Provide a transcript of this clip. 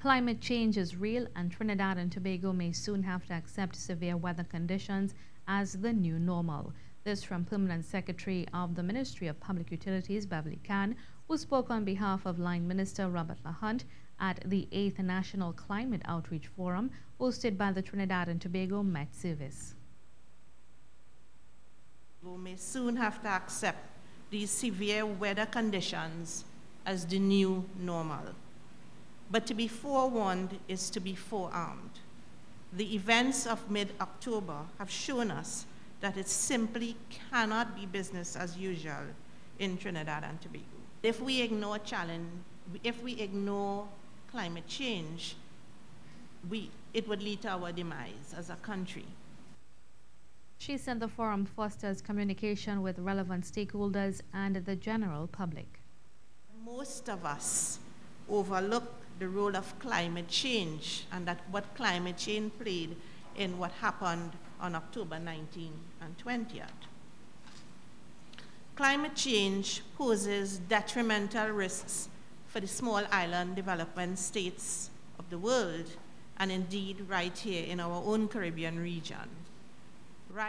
Climate change is real, and Trinidad and Tobago may soon have to accept severe weather conditions as the new normal. This from Permanent Secretary of the Ministry of Public Utilities, Beverly Khan, who spoke on behalf of Line Minister Robert Le Hunte at the 8th National Climate Outreach Forum hosted by the Trinidad and Tobago Met Service. We may soon have to accept these severe weather conditions as the new normal. But to be forewarned is to be forearmed. The events of mid October have shown us that it simply cannot be business as usual in Trinidad and Tobago. If we ignore challenge, if we ignore climate change, we, it would lead to our demise as a country. She said the forum fosters communication with relevant stakeholders and the general public. Most of us overlook the role of climate change and that what climate change played in what happened on October 19 and 20th. Climate change poses detrimental risks for the small island development states of the world and indeed right here in our own Caribbean region. Right